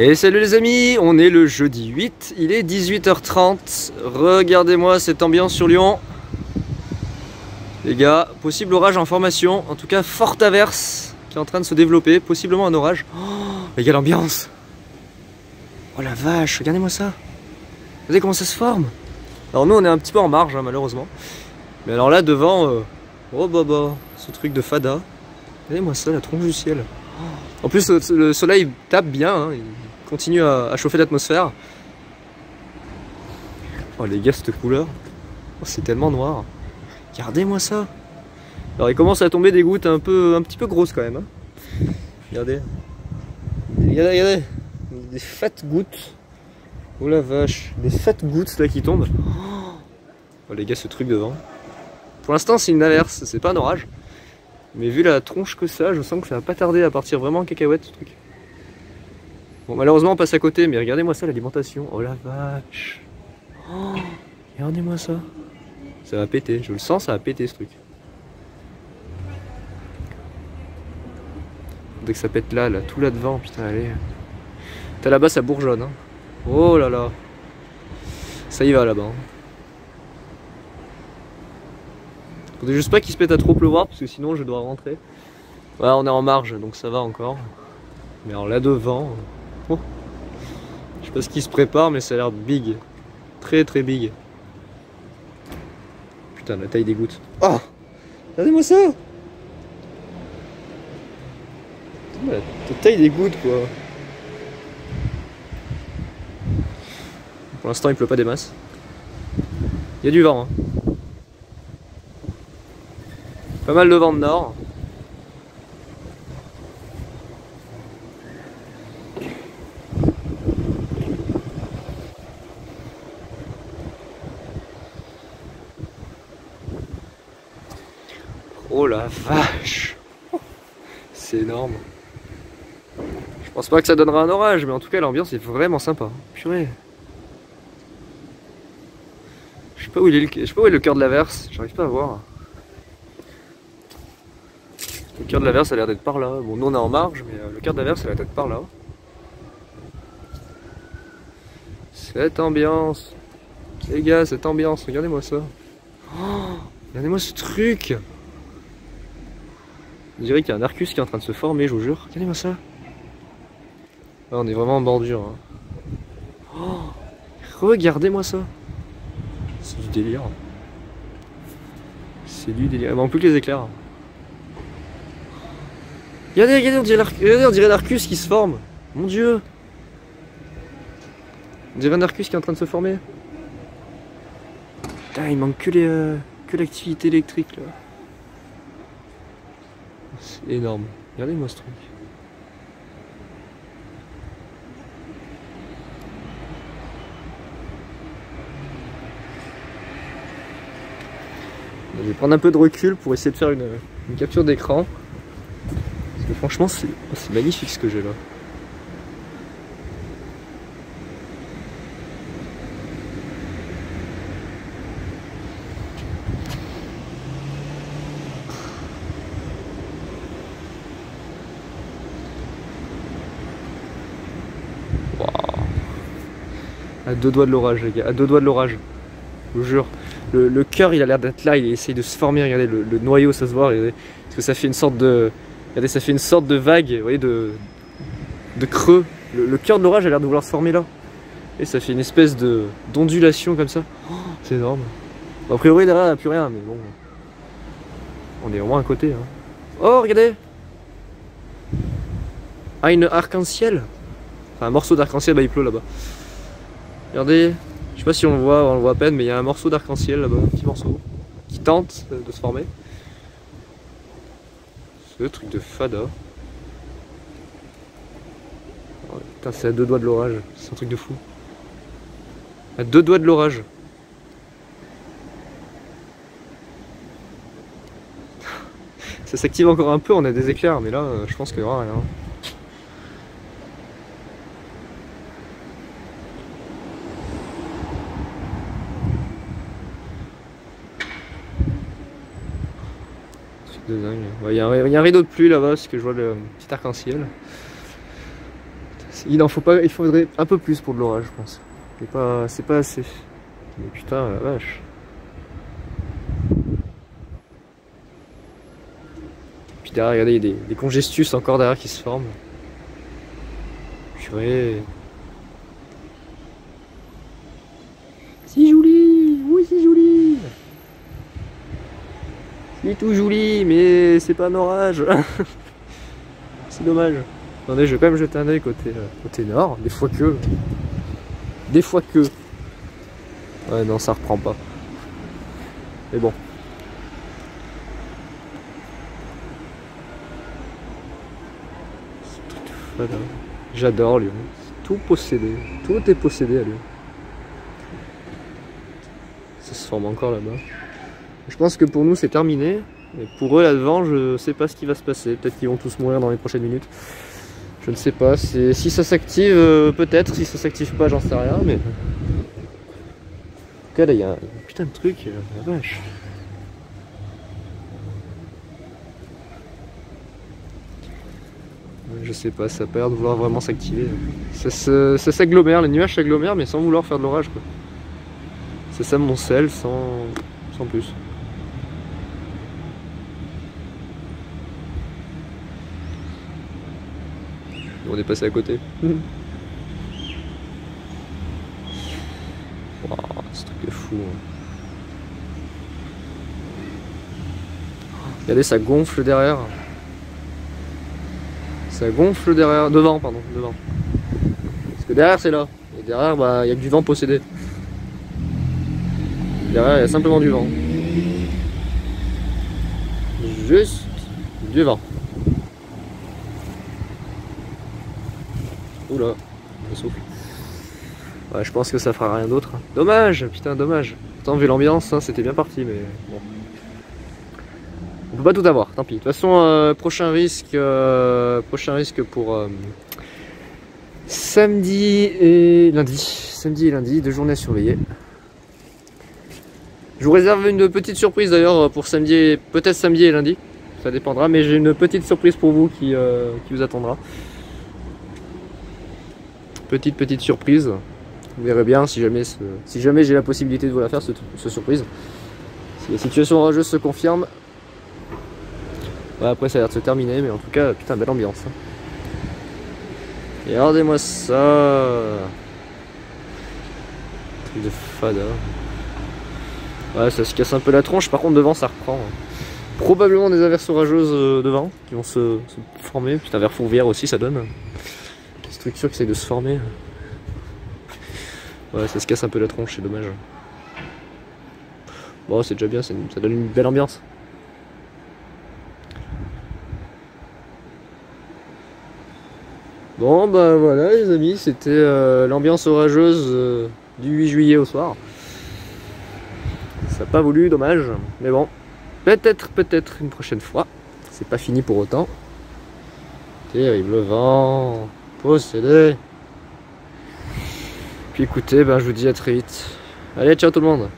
Et salut les amis, on est le jeudi 8, il est 18h30. Regardez-moi cette ambiance sur Lyon. Les gars, possible orage en formation, en tout cas forte averse qui est en train de se développer, possiblement un orage. Oh, les gars, l'ambiance Oh la vache, regardez-moi ça Regardez comment ça se forme Alors nous on est un petit peu en marge hein, malheureusement. Mais alors là devant, euh, oh bah bah, ce truc de fada. Regardez-moi ça, la tronche du ciel. En plus le soleil tape bien, hein, continue à, chauffer l'atmosphère. Oh les gars cette couleur, oh, c'est tellement noir. Regardez-moi ça Alors il commence à tomber des gouttes un peu un petit peu grosses quand même. Hein. Regardez. Regardez, regardez. Des fêtes gouttes. Oh la vache, des fêtes gouttes là qui tombent. Oh les gars ce truc devant. Pour l'instant c'est une averse, c'est pas un orage. Mais vu la tronche que ça, je sens que ça va pas tarder à partir vraiment en cacahuète ce truc. Bon malheureusement on passe à côté, mais regardez-moi ça l'alimentation. Oh la vache. Oh, regardez-moi ça. Ça va péter, je le sens, ça va péter ce truc. Dès que ça pète là, là, tout là devant, putain, allez. T'as là-bas, ça bourgeonne. Hein. Oh là là. Ça y va là-bas. Hein. Faudrait juste pas qu'il se pète à trop pleuvoir, parce que sinon je dois rentrer. Voilà, on est en marge, donc ça va encore. Mais alors là devant, je sais pas ce qui se prépare, mais ça a l'air big. Très très big la taille des gouttes. Oh Regardez-moi ça La taille des gouttes, quoi. Pour l'instant, il pleut pas des masses. Il y a du vent. Hein. Pas mal de vent de nord. Oh la vache C'est énorme. Je pense pas que ça donnera un orage, mais en tout cas l'ambiance est vraiment sympa. Purée. Je sais pas où est le cœur de l'averse, j'arrive pas à voir. Le cœur de l'averse a l'air d'être par là. Bon nous on est en marge, mais euh, le cœur de l'averse a l'air d'être par là. Cette ambiance. Les gars, cette ambiance, regardez-moi ça. Oh, regardez-moi ce truc on dirait qu'il y a un Arcus qui est en train de se former, je vous jure. Regardez-moi ça. Ah, on est vraiment en bordure. Hein. Oh, regardez-moi ça. C'est du délire. C'est du délire. Il manque plus que les éclairs. Regardez, regardez, on dirait l'Arcus qui se forme. Mon dieu. On dirait un Arcus qui est en train de se former. Putain, il manque que les euh, que l'activité électrique là. C'est énorme. Regardez-moi ce truc. Je vais prendre un peu de recul pour essayer de faire une, une capture d'écran. Parce que franchement, c'est magnifique ce que j'ai là. À deux doigts de l'orage, les gars. À deux doigts de l'orage. Je vous jure. Le, cœur, il a l'air d'être là. Il essaye de se former. Regardez, le, noyau, ça se voit. parce que ça fait une sorte de. Regardez, ça fait une sorte de vague. Vous voyez, de, de creux. Le, cœur de l'orage a l'air de vouloir se former là. Et ça fait une espèce de d'ondulation comme ça. Oh, c'est énorme. a priori, derrière, il n'y a plus rien. Mais bon. On est au moins à côté. Hein. Oh, regardez Ah, une arc-en-ciel Enfin, un morceau d'arc-en-ciel, bah il pleut là-bas. Regardez, je sais pas si on le voit, on le voit à peine, mais il y a un morceau d'arc-en-ciel là-bas, un petit morceau, qui tente de se former. Ce truc de fada. Putain, c'est à deux doigts de l'orage, c'est un truc de fou. À deux doigts de l'orage. Ça s'active encore un peu, on a des éclairs, mais là, je pense qu'il y aura rien. Il y, a un rideau de pluie là-bas, parce que je vois le petit arc-en-ciel. Il faut pas, il faudrait un peu plus pour de l'orage, je pense. C'est pas, c'est pas assez. Mais putain, la vache. Puis derrière, regardez, il y a des, des congestus encore derrière qui se forment. Purée. Si joli, oui si joli. Tout joli, mais c'est pas un orage. c'est dommage. Attendez, je vais quand même jeter un oeil côté, euh, côté nord, des fois que. Des fois que. Ouais, non, ça reprend pas. Mais bon. J'adore Lyon. Tout possédé. Tout est possédé à Lyon. Ça se forme encore là-bas. Je pense que pour nous c'est terminé. Et pour eux là-devant, je sais pas ce qui va se passer. Peut-être qu'ils vont tous mourir dans les prochaines minutes. Je ne sais pas. Si ça s'active, euh, peut-être. Si ça s'active pas, j'en sais rien. Mais. En tout cas, là, il y a un putain de truc. euh, La vache. Je sais pas, ça a pas l'air de vouloir vraiment s'activer. Ça, s'agglomère, les nuages s'agglomèrent, mais sans vouloir faire de l'orage. C'est ça mon sel, sans, sans plus. On est passé à côté. Waouh, ce truc est fou. hein. Regardez, ça gonfle derrière. Ça gonfle derrière, devant, pardon, devant. Parce que derrière c'est là. Et derrière, bah, il y a que du vent possédé. Derrière, il y a simplement du vent. Juste du vent. Oula, je souffle. Ouais, je pense que ça fera rien d'autre. Dommage, putain, dommage. Pourtant, vu l'ambiance, hein, c'était bien parti, mais bon. On peut pas tout avoir, tant pis. De toute façon, euh, prochain risque, euh, prochain risque pour euh, samedi et lundi. Samedi et lundi, deux journées à surveiller. Je vous réserve une petite surprise d'ailleurs pour samedi, peut-être samedi et lundi. Ça dépendra, mais j'ai une petite surprise pour vous qui vous attendra. Petite petite surprise. Vous verrez bien si jamais, si jamais j'ai la possibilité de vous la faire, ce, ce surprise. Si la situation orageuse se confirme, Ouais, après ça a l'air de se terminer, mais en tout cas, putain, belle ambiance. hein. Regardez-moi ça. Truc de fada. Ouais, ça se casse un peu la tronche, par contre devant ça reprend. hein. Probablement des averses orageuses euh, devant qui vont se, se former. Putain, vers Fourvière aussi ça donne. Des structures qui essayent de se former. Ouais, ça se casse un peu la tronche, c'est dommage. Bon, c'est déjà bien, ça donne une belle ambiance. Bon bah voilà les amis, c'était euh, l'ambiance orageuse euh, du 8 juillet au soir. Ça n'a pas voulu, dommage. Mais bon, peut-être, peut-être une prochaine fois. C'est pas fini pour autant. Terrible vent, possédé. Puis écoutez, ben, je vous dis à très vite. Allez, ciao tout le monde